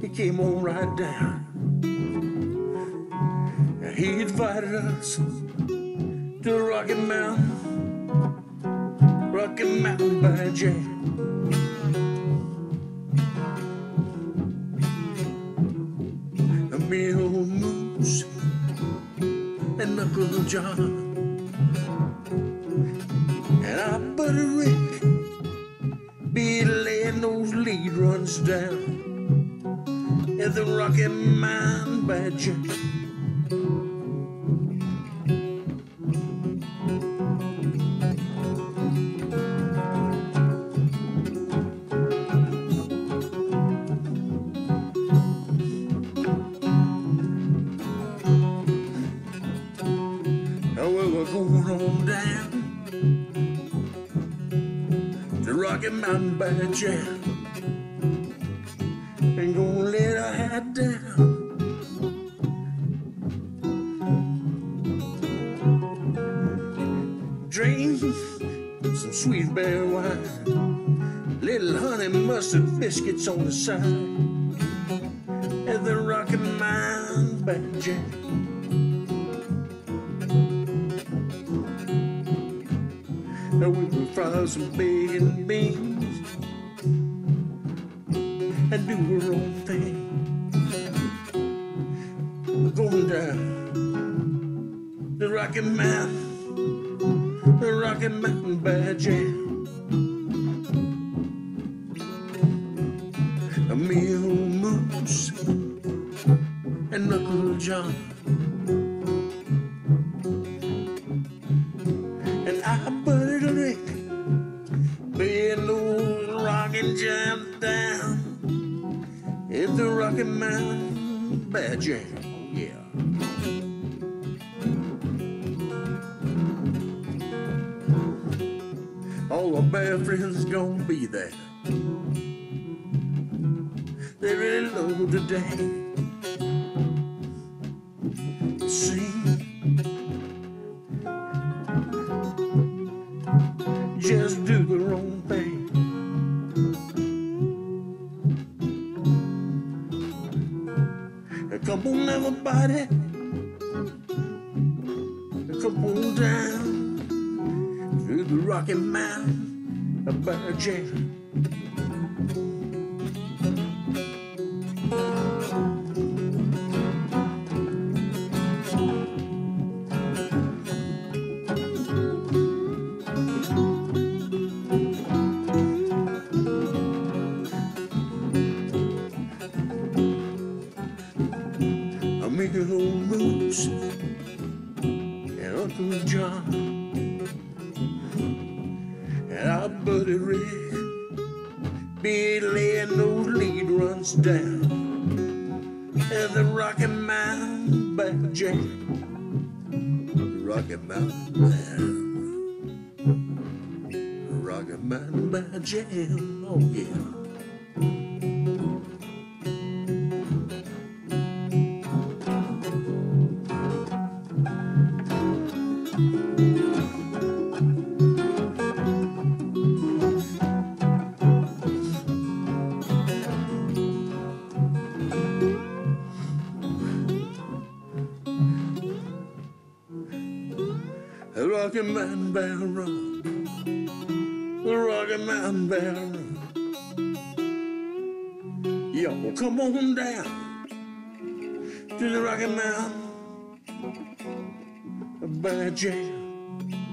he came on right down. And He invited us to Rocky Mountain, Rocky Mountain by Jack. Me and old Mose and Uncle John and our buddy Rick those lead runs down at the Rocky Mountain Jack. Now we were going on down Mountain Bear Jam and gonna let her hat down. Drink some sweet bear wine, little honey mustard biscuits on the side at the Rocky Mountain by Jam. Now we can fry some bacon beans and do our own thing. We're going down the Rocky Mountain, the Rocky Mountain Bear Jam. Me and old Mose and Uncle John. Jam down in the Rocky Mountain Bear Jam. Oh yeah. All our bad friends gonna be there. They really low today. See. just Come on, everybody. Come on down to the Rocky Mountain about jam. I'm Uncle John and our buddy Rick be laying those lead runs down at the Rocky Mountain bear jam. Rocky Mountain Man. Rocky Mountain bear jam. Oh yeah. Rocky Mountain Barrel Run. The Rocky Mountain Barrel Run. Y'all come on down to the Rocky Mountain Barrel Jam.